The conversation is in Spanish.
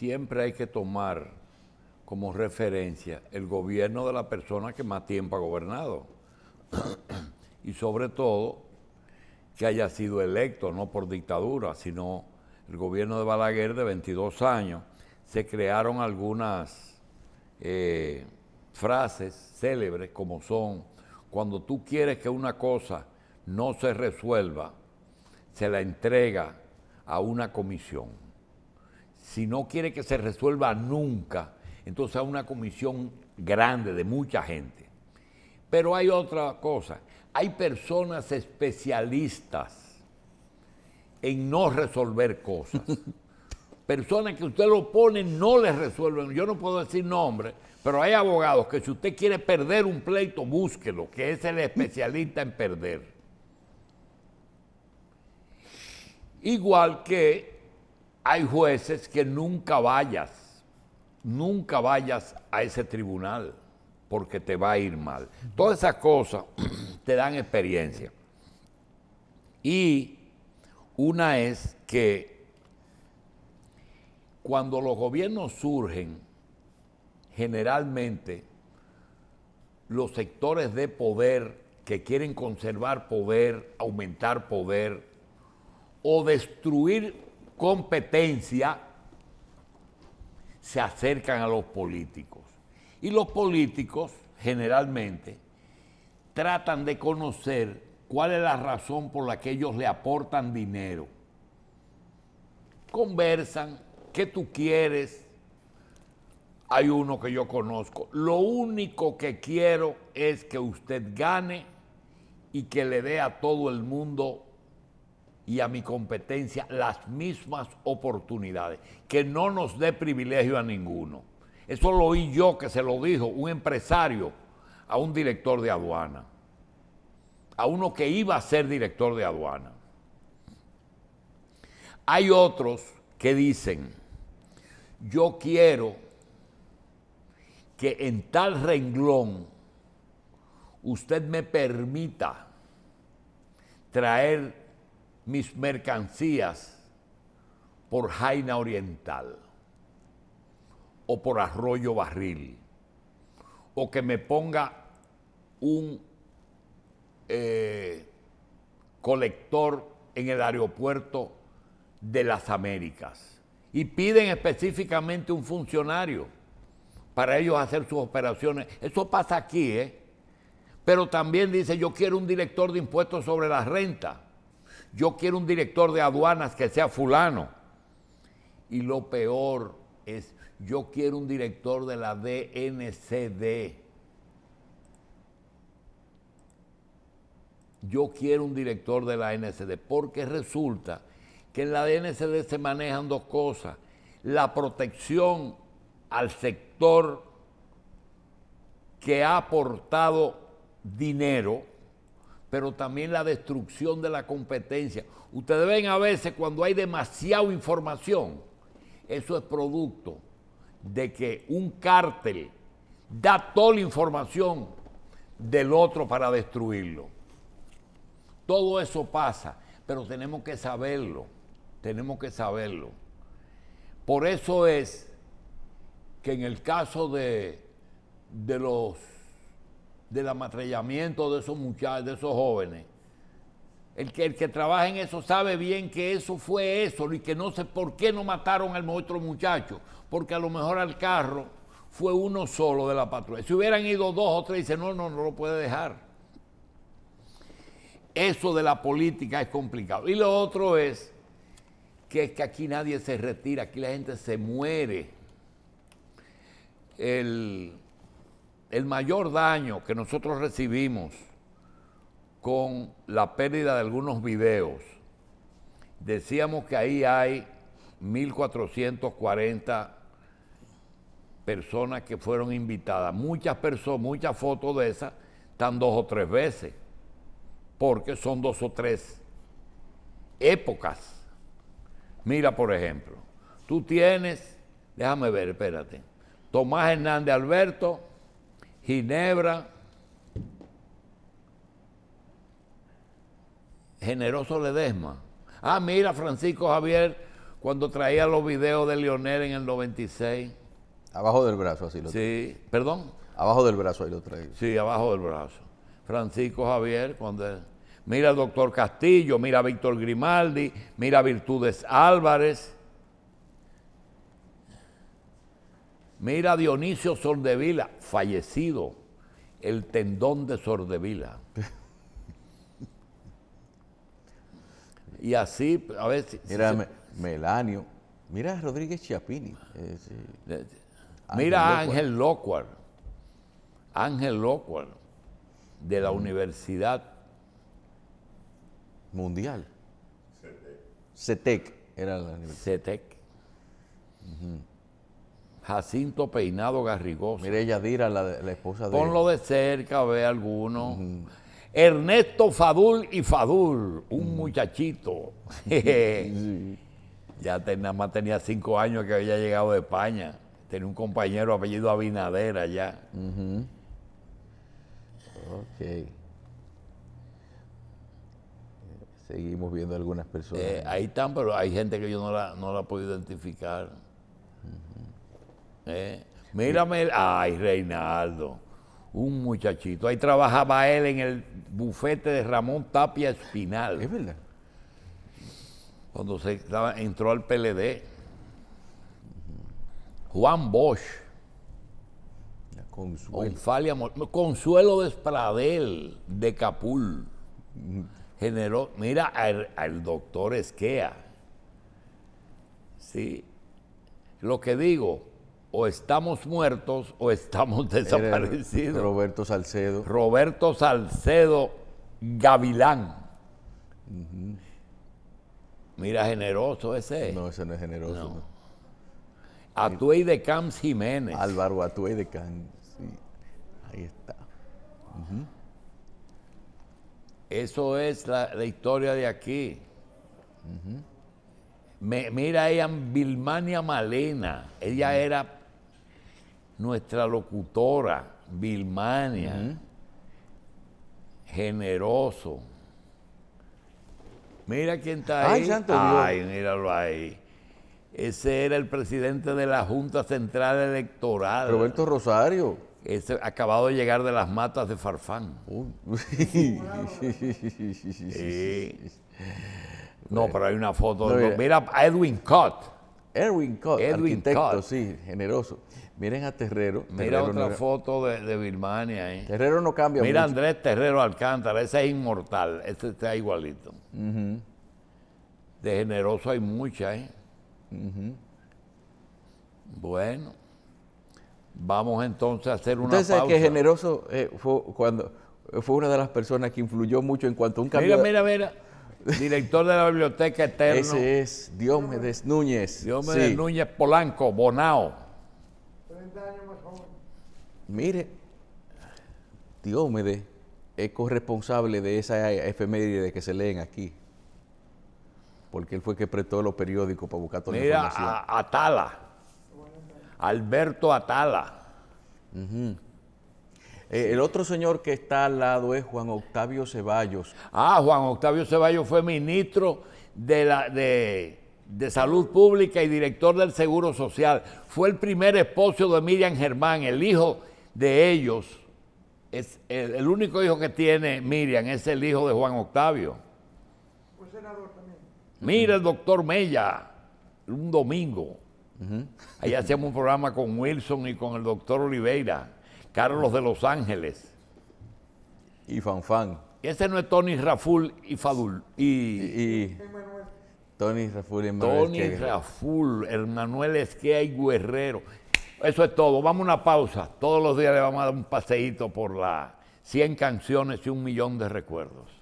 siempre hay que tomar como referencia el gobierno de la persona que más tiempo ha gobernado. y sobre todo que haya sido electo, no por dictadura, sino el gobierno de Balaguer de 22 años. Se crearon algunas eh, frases célebres como son, cuando tú quieres que una cosa no se resuelva, se la entrega a una comisión. Si no quiere que se resuelva nunca, entonces a una comisión grande de mucha gente. Pero hay otra cosa, hay personas especialistas en no resolver cosas. personas que usted lo pone no les resuelven. Yo no puedo decir nombre, pero hay abogados que si usted quiere perder un pleito, búsquelo, que es el especialista en perder. Igual que hay jueces que nunca vayas, nunca vayas a ese tribunal porque te va a ir mal. Todas esas cosas te dan experiencia. Y una es que cuando los gobiernos surgen, generalmente los sectores de poder que quieren conservar poder, aumentar poder o destruir competencia, se acercan a los políticos. Y los políticos generalmente tratan de conocer cuál es la razón por la que ellos le aportan dinero. Conversan, ¿qué tú quieres? hay uno que yo conozco. Lo único que quiero es que usted gane y que le dé a todo el mundo y a mi competencia las mismas oportunidades, que no nos dé privilegio a ninguno. Eso lo oí yo que se lo dijo un empresario a un director de aduana, a uno que iba a ser director de aduana. Hay otros que dicen, yo quiero que en tal renglón usted me permita traer mis mercancías por Jaina Oriental o por Arroyo Barril o que me ponga un eh, colector en el aeropuerto de las Américas y piden específicamente un funcionario para ellos hacer sus operaciones. Eso pasa aquí, ¿eh? Pero también dice, yo quiero un director de impuestos sobre la renta. Yo quiero un director de aduanas que sea fulano. Y lo peor es, yo quiero un director de la DNCD. Yo quiero un director de la DNCD, porque resulta que en la DNCD se manejan dos cosas. La protección al sector que ha aportado dinero, pero también la destrucción de la competencia. Ustedes ven a veces cuando hay demasiada información, eso es producto de que un cártel da toda la información del otro para destruirlo. Todo eso pasa, pero tenemos que saberlo, tenemos que saberlo. Por eso es que en el caso de, de los del amatrellamiento de esos muchachos, de esos jóvenes, el que, el que trabaja en eso sabe bien que eso fue eso y que no sé por qué no mataron al otro muchacho, porque a lo mejor al carro fue uno solo de la patrulla. Si hubieran ido dos o tres, dice, no, no, no lo puede dejar. Eso de la política es complicado. Y lo otro es que es que aquí nadie se retira, aquí la gente se muere el, mayor daño que nosotros recibimos con la pérdida de algunos videos, decíamos que ahí hay 1.440 personas que fueron invitadas. Muchas personas, muchas fotos de esas están dos o tres veces, porque son dos o tres épocas. Mira, por ejemplo, tú tienes, déjame ver, espérate. Tomás Hernández Alberto, Ginebra, Generoso Ledesma. Ah, mira, Francisco Javier cuando traía los videos de Lionel en el 96. Abajo del brazo, así lo Sí, perdón. Abajo del brazo, ahí lo traigo. Sí, abajo del brazo. Francisco Javier, cuando mira al doctor Castillo, mira a Víctor Grimaldi, mira a Virtudes Álvarez, mira Dionisio Sordevila, fallecido, el tendón de Sordevila. y así, a ver si- Mira, Me- Melanio. Mira a Rodríguez Chiapini. eh, sí. de- mira a Ángel Locuar, Ángel Locuar, de la Universidad Mundial. CETEC era la universidad. CETEC. Jacinto Peinado Garrigoso. Mira Yadira, la, de- la esposa de... Ponlo de cerca, ve alguno. Ernesto Fadul y Fadul, un muchachito. ya ten- nada más tenía cinco años que había llegado de España. Tenía un compañero apellido Abinader allá. Ok. Eh, Seguimos viendo algunas personas. Eh, ahí están, pero hay gente que yo no la, no la puedo identificar. Eh, Mírame, el- ay, Reinaldo, un muchachito. Ahí trabajaba él en el bufete de Ramón Tapia Espinal, es verdad. cuando se estaba- entró al PLD. Juan Bosch, Consuelo. Onfalia Consuelo Despradel, de Capul. Generó, mira al, al doctor Esquea. Sí. Lo que digo, o estamos muertos o estamos desaparecidos. Roberto Salcedo. Roberto Salcedo Gavilán. Mira, generoso ese. No, ese no es generoso. No. ¿no? Atuey de Camps Jiménez. Álvaro Atuey de Can. Sí. Ahí está. Eso es la, la historia de aquí. Me- mira ella, Vilmania Malena. Ella era nuestra locutora, Vilmania. Generoso. Mira quién está ahí. Ay, Dios. Ay, míralo ahí. Ese era el presidente de la Junta Central Electoral. Roberto Rosario. Ese acabado de llegar de las matas de Farfán. Uh. Sí. No, pero hay una foto. No, de- mira. mira a Edwin Cott. Erwin Cott, Edwin arquitecto, Cott. sí, generoso. Miren a Terrero. Mira Terrero otra no foto de, de Birmania ahí. Terrero no cambia Mira a mucho. Andrés Terrero Alcántara, ese es inmortal, ese está igualito. De generoso hay mucha, ¿eh? Bueno, vamos entonces a hacer una Ustedes saben pausa. que Generoso eh, fue, cuando, fue una de las personas que influyó mucho en cuanto a un cambio. Mira, mira, mira. Director de la Biblioteca Eterno. Ese es Diomedes Núñez. Diomedes Sí. Núñez Polanco, Bonao. Mire, Diomedes es corresponsable de esa efeméride que se leen aquí. Porque él fue que prestó los periódicos para buscar toda la información. a Atala. Alberto Atala. Eh, el otro señor que está al lado es Juan Octavio Ceballos. Ah, Juan Octavio Ceballos fue ministro de, la, de, de Salud Pública y director del Seguro Social. Fue el primer esposo de Miriam Germán, el hijo de ellos. Es el, el único hijo que tiene Miriam es el hijo de Juan Octavio. Mira el doctor Mella, un domingo. Ahí hacíamos un programa con Wilson y con el doctor Oliveira, Carlos de Los Ángeles. y Fanfan. Ese no es Tony Raful y Fadul. Y, Y Tony Raful y Emmanuel Tony Esquega. Raful, Manuel Esquea y Guerrero. Eso es todo. Vamos a una pausa. Todos los días le vamos a dar un paseíto por las 100 canciones y un millón de recuerdos.